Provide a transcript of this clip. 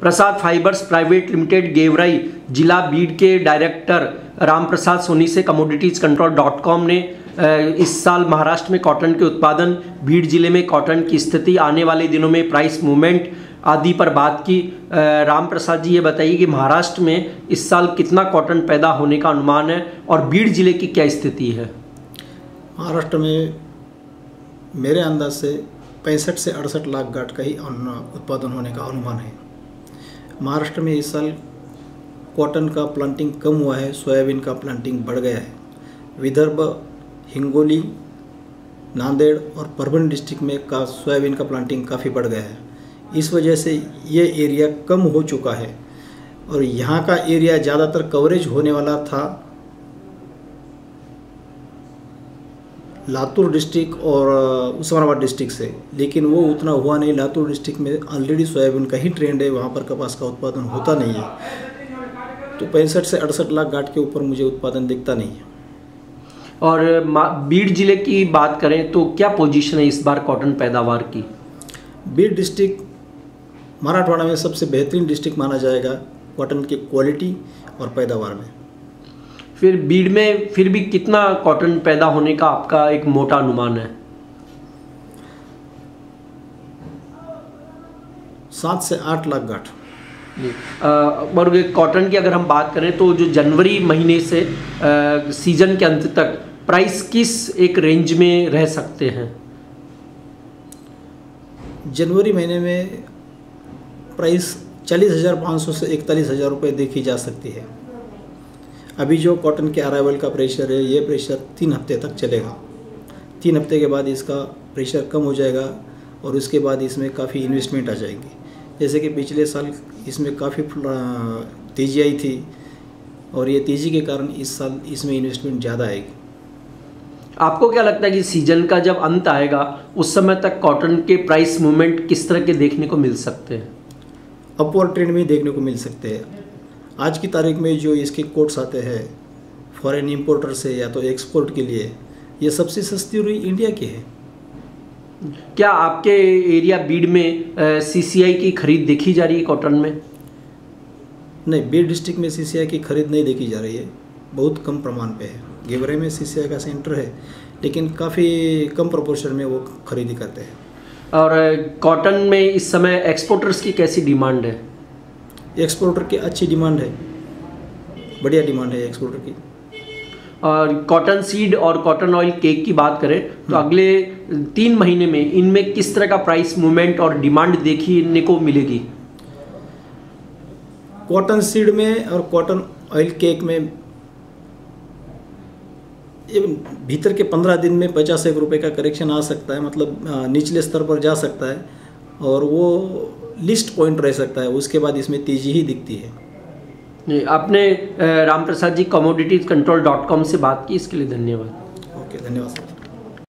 Prasad fibres private limited, Gevrai जिला बीड के director Ram Prasad Soni से कमोडिटीज कंट्रोल डॉट कॉम ने इस साल महाराष्ट्र में कॉटन के उत्पादन भीड़ ज़िले में कॉटन की स्थिति, आने वाले दिनों में प्राइस मूवमेंट आदि पर बात की। राम प्रसाद जी ये बताइए कि महाराष्ट्र में इस साल कितना कॉटन पैदा होने का अनुमान है और बीड़ ज़िले की क्या स्थिति है? महाराष्ट्र में मेरे अंदाज से पैंसठ से अड़सठ लाख गाट का ही उत्पादन होने का अनुमान है। महाराष्ट्र में इस साल कॉटन का प्लांटिंग कम हुआ है, सोयाबीन का प्लांटिंग बढ़ गया है। विदर्भ, हिंगोली, नांदेड़ और परभन डिस्ट्रिक्ट में का सोयाबीन का प्लांटिंग काफ़ी बढ़ गया है। इस वजह से ये एरिया कम हो चुका है और यहाँ का एरिया ज़्यादातर कवरेज होने वाला था लातूर डिस्ट्रिक्ट और उस्मानाबाद डिस्ट्रिक्ट से। लेकिन वो उतना हुआ नहीं। लातूर डिस्ट्रिक्ट में ऑलरेडी सोयाबीन का ही ट्रेंड है। वहाँ पर कपास का उत्पादन होता नहीं है। तो पैंसठ से अड़सठ लाख गाट के ऊपर मुझे उत्पादन दिखता नहीं है। और बीड ज़िले की बात करें तो क्या पोजीशन है इस बार कॉटन पैदावार की? बीड डिस्ट्रिक्ट मराठवाड़ा में सबसे बेहतरीन डिस्ट्रिक्ट माना जाएगा कॉटन की क्वालिटी और पैदावार में। फिर बीड में फिर भी कितना कॉटन पैदा होने का आपका एक मोटा अनुमान है? सात से आठ लाख गाठ। और कॉटन की अगर हम बात करें तो जो जनवरी महीने से आ, सीज़न के अंत तक प्राइस किस एक रेंज में रह सकते हैं? जनवरी महीने में प्राइस चालीस हज़ार पाँच सौ से इकतालीस हज़ार रुपये देखी जा सकती है। अभी जो कॉटन के अराइवल का प्रेशर है ये प्रेशर तीन हफ़्ते तक चलेगा। तीन हफ़्ते के बाद इसका प्रेशर कम हो जाएगा और उसके बाद इसमें काफ़ी इन्वेस्टमेंट आ जाएँगी। जैसे कि पिछले साल इसमें काफ़ी तेज़ी आई थी और ये तेज़ी के कारण इस साल इसमें इन्वेस्टमेंट ज़्यादा आएगी। आपको क्या लगता है कि सीज़न का जब अंत आएगा उस समय तक कॉटन के प्राइस मूवमेंट किस तरह के देखने को मिल सकते हैं? अपवर्ड ट्रेंड में देखने को मिल सकते हैं। आज की तारीख में जो इसके कोट्स आते हैं फॉरेन इंपोर्टर से या तो एक्सपोर्ट के लिए ये सबसे सस्ती रुई इंडिया की है। क्या आपके एरिया बीड में सीसीआई की खरीद देखी जा रही है कॉटन में? नहीं बीड डिस्ट्रिक्ट में सीसीआई की खरीद नहीं देखी जा रही है। बहुत कम प्रमाण पे है। गेवरे में सीसीआई का सेंटर है लेकिन काफ़ी कम प्रोपोर्शन में वो खरीदी करते हैं। और कॉटन में इस समय एक्सपोर्टर्स की कैसी डिमांड है? एक्सपोर्टर की अच्छी डिमांड है। बढ़िया डिमांड है एक्सपोर्टर की। और कॉटन सीड और कॉटन ऑयल केक की बात करें तो हम्म। अगले तीन महीने में इनमें किस तरह का प्राइस मूवमेंट और डिमांड देखने को मिलेगी? कॉटन सीड में और कॉटन ऑयल केक में ये भीतर के पंद्रह दिन में पचास एक रुपये का करेक्शन आ सकता है मतलब निचले स्तर पर जा सकता है। और वो लिस्ट पॉइंट रह सकता है उसके बाद इसमें तेज़ी ही दिखती है। जी आपने Ram Prasad ji commodities control dot com से बात की इसके लिए धन्यवाद। ओके धन्यवाद